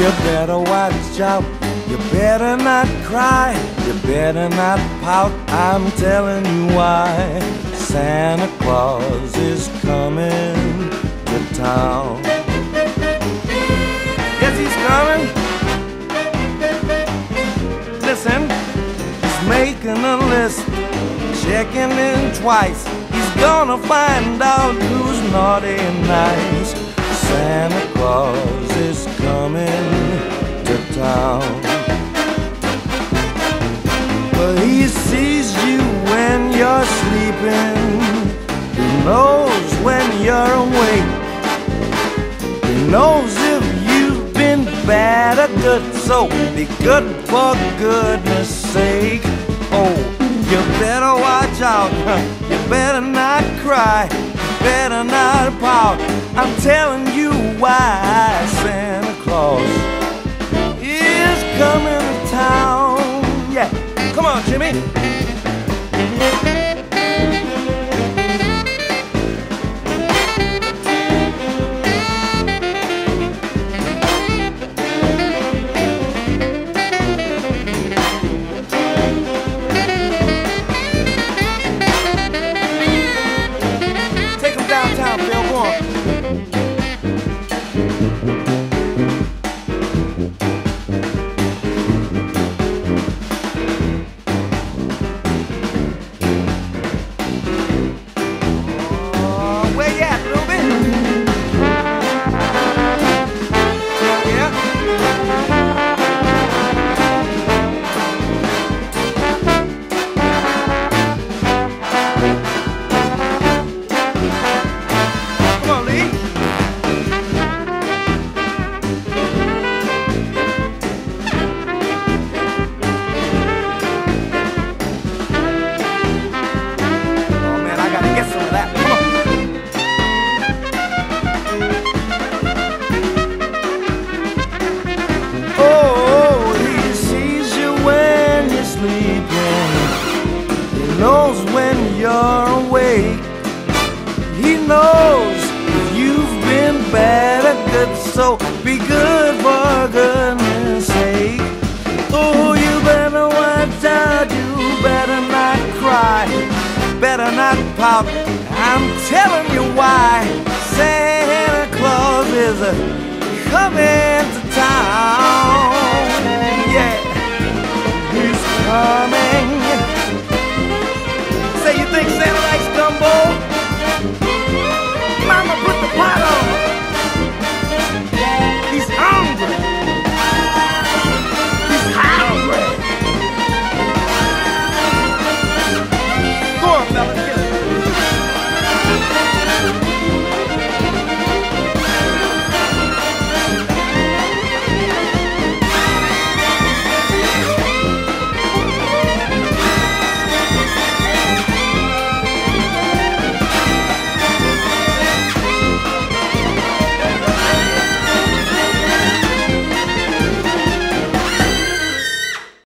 You better watch out. You better not cry. You better not pout. I'm telling you why. Santa Claus is coming to town. Yes, he's coming. Listen, he's making a list, checking in twice. He's gonna find out who's naughty and nice. Santa Claus is coming to town. But he sees you when you're sleeping. He knows when you're awake. He knows if you've been bad or good. So be good for goodness sake. Oh, you better watch out. You better not cry. You better not pout. I'm telling you why come Oh, he sees you when you're sleeping. He knows when you're awake. He knows if you've been bad or good, so be good for goodness sake. Oh, you better watch out, you better not cry, better not pout. I'm telling you why Santa Claus is coming